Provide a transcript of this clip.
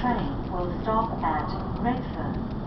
train will stop at Redfern.